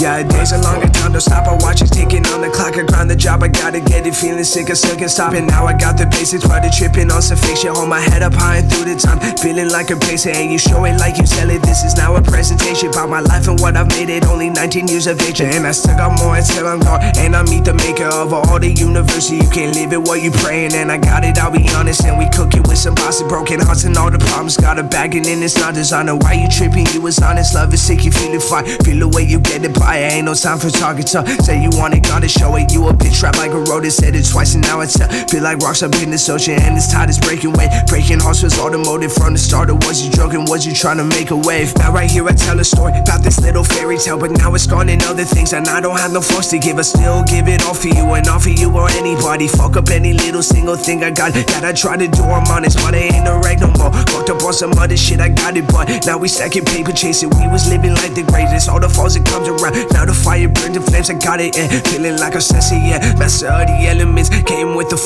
days are longer time don't stop. I watch it ticking on the clock. I grind the job. I gotta get it. Feeling sick of stuck and stopping. Now I got the basics. Started tripping on some shit. Hold my head up high and through the time. Feeling like a pacer. And you show it like you sell it. This is now a presentation about my life and what I've made it. Only 19 years of age. And I still got more until I'm gone. And I meet the maker of all the universe. You can't live it what you praying. And I got it, I'll be honest. And we cook it with some broken hearts and all the problems. Got a bagging and it's not designer. Why you tripping? You was honest. Love is sick. You feel it fine. Feel the way you get it by. Ain't no time for tough. Say you want it, gotta show it. You a bitch rap like a road. It said it twice and now it's uh, Feel like rocks up in this ocean and this tide is breaking way. Breaking hearts was automotive from the start. Or was you joking? Was you trying to make a wave? Now right here I tell a story about this little fairy tale, but now it's gone and other things, and I don't have no force to give. I still give it all for you and all for you or anybody. Fuck up any little single thing I got that I try to do. I'm honest, but it ain't no right no more. Fucked up on some other shit, I got it, but now we stacking paper chasing. We was living like the greatest. All the falls that comes around. Now the fire burns the flames, I got it, and feeling like a sensei, yeah. Master of the elements came with the